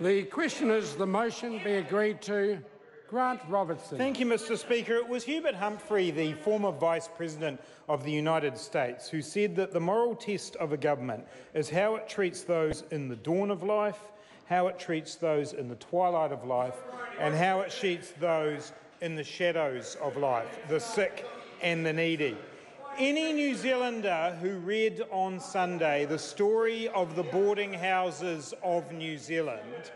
The question is the motion be agreed to. Grant Robertson. Thank you, Mr Speaker. It was Hubert Humphrey, the former Vice President of the United States, who said that the moral test of a government is how it treats those in the dawn of life, how it treats those in the twilight of life, and how it treats those in the shadows of life, the sick and the needy. Any New Zealander who read on Sunday the story of the boarding houses of New Zealand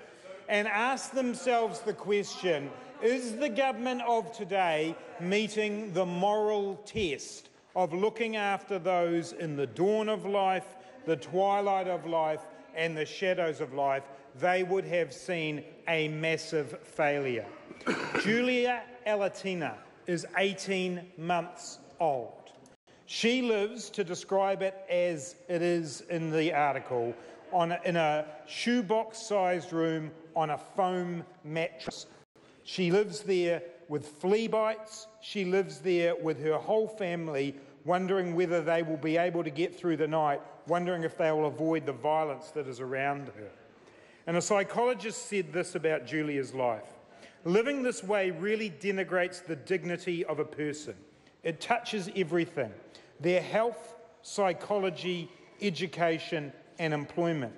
and asked themselves the question is the government of today meeting the moral test of looking after those in the dawn of life, the twilight of life, and the shadows of life? They would have seen a massive failure. Julia Alatina is 18 months old. She lives, to describe it as it is in the article, on a, in a shoebox sized room on a foam mattress she lives there with flea bites. She lives there with her whole family, wondering whether they will be able to get through the night, wondering if they will avoid the violence that is around her. And a psychologist said this about Julia's life Living this way really denigrates the dignity of a person. It touches everything their health, psychology, education, and employment.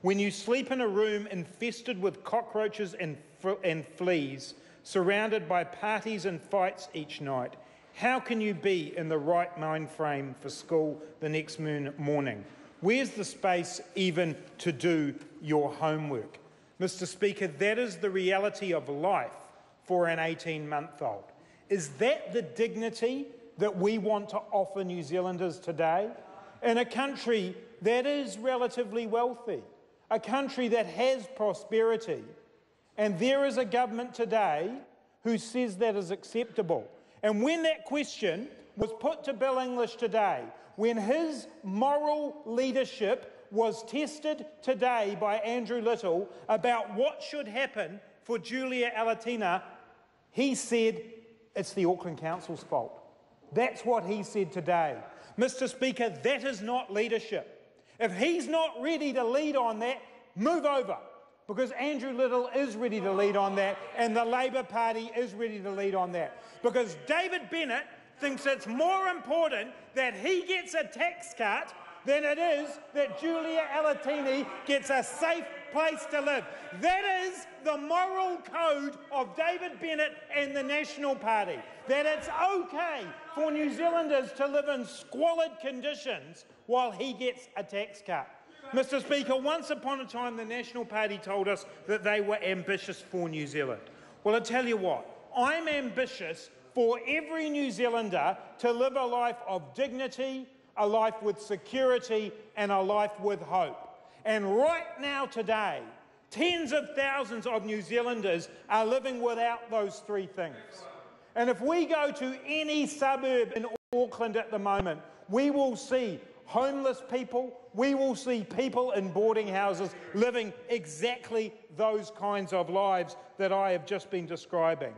When you sleep in a room infested with cockroaches and and fleas, surrounded by parties and fights each night, how can you be in the right mind frame for school the next morning? Where's the space even to do your homework? Mr. Speaker, that is the reality of life for an 18 month old. Is that the dignity that we want to offer New Zealanders today? In a country that is relatively wealthy, a country that has prosperity, and there is a government today who says that is acceptable. And when that question was put to Bill English today, when his moral leadership was tested today by Andrew Little about what should happen for Julia Alatina, he said it's the Auckland Council's fault. That's what he said today. Mr. Speaker, that is not leadership. If he's not ready to lead on that, move over because Andrew Little is ready to lead on that, and the Labour Party is ready to lead on that. Because David Bennett thinks it's more important that he gets a tax cut than it is that Julia Alatini gets a safe place to live. That is the moral code of David Bennett and the National Party. That it's okay for New Zealanders to live in squalid conditions while he gets a tax cut. Mr Speaker, once upon a time the National Party told us that they were ambitious for New Zealand. Well, I tell you what, I'm ambitious for every New Zealander to live a life of dignity, a life with security, and a life with hope. And right now, today, tens of thousands of New Zealanders are living without those three things. And if we go to any suburb in Auckland at the moment, we will see homeless people, we will see people in boarding houses living exactly those kinds of lives that I have just been describing.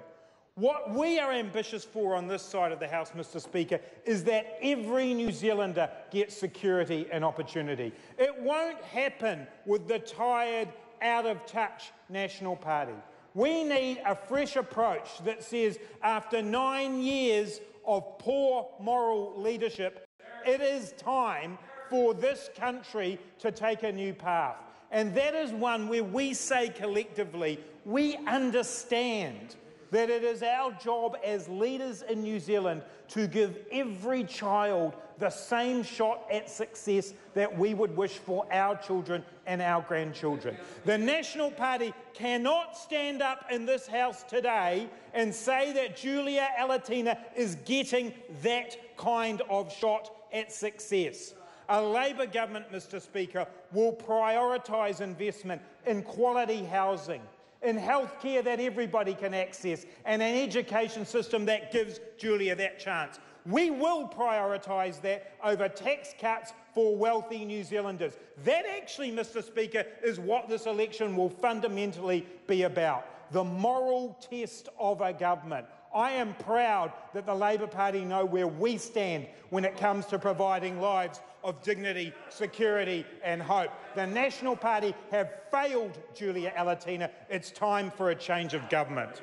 What we are ambitious for on this side of the House, Mr. Speaker, is that every New Zealander gets security and opportunity. It won't happen with the tired, out of touch National Party. We need a fresh approach that says after nine years of poor moral leadership, it is time for this country to take a new path. And that is one where we say collectively, we understand that it is our job as leaders in New Zealand to give every child the same shot at success that we would wish for our children and our grandchildren. The National Party cannot stand up in this House today and say that Julia Alatina is getting that kind of shot at success. A Labour government, Mr Speaker, will prioritise investment in quality housing, in healthcare that everybody can access, and an education system that gives Julia that chance. We will prioritise that over tax cuts for wealthy New Zealanders. That actually, Mr Speaker, is what this election will fundamentally be about the moral test of a government. I am proud that the Labour Party know where we stand when it comes to providing lives of dignity, security and hope. The National Party have failed Julia Alatina. It's time for a change of government.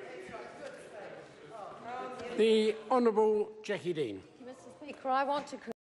The Honourable Jacqui Dean. Mr Speaker, I want to